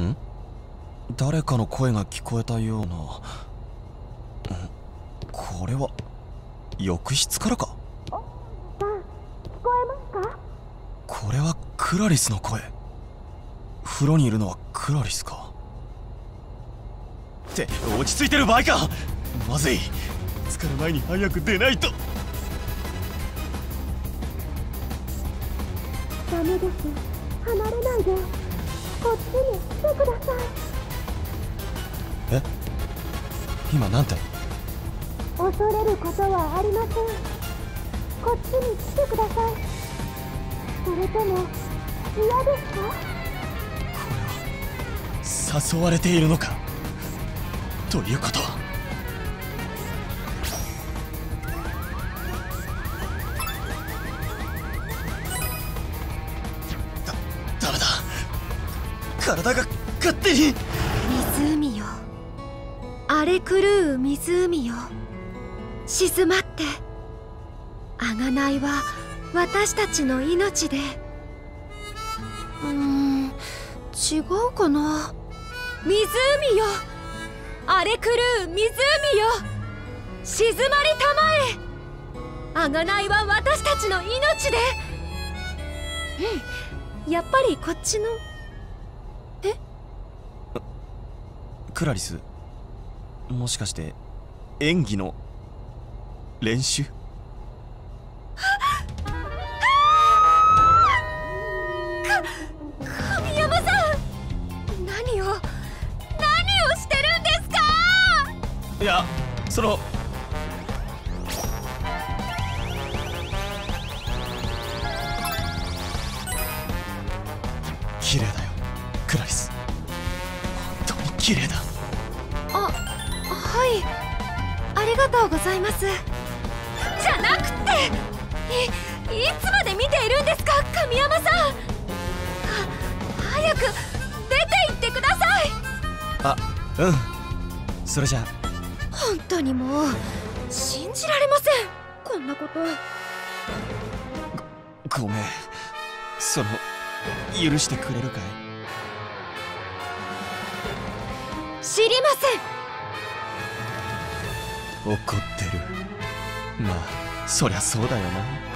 ん？誰かの声が聞こえたような、これは浴室からか？さん聞こえますかこれはクラリスの声。風呂にいるのはクラリスか？って落ち着いてる場合か！まずい。疲れ前に早く出ないと。ダメです。離れないで。こっちに来てください。え？今なんて？恐れることはありません。こっちに来てください。それとも嫌ですか？これは誘われているのか？ということは体が勝手に。湖よ。荒れ狂う湖よ。静まって。贖いは私たちの命で。うーん違うかな。湖よ。荒れ狂う湖よ。静まりたまえ。贖いは私たちの命で。うんやっぱりこっちのクラリスもしかして演技の練習？神山さん何を何をしてるんですか？いやその綺麗だよクラリス。本当に綺麗だい。ありがとうございます。じゃなくっていいつまで見ているんですか神山さん。は早く出て行ってください。あうん。それじゃ。あ本当にもう信じられません。こんなこと。ごめん。その許してくれるかい？知りません怒ってる。まあそりゃそうだよな。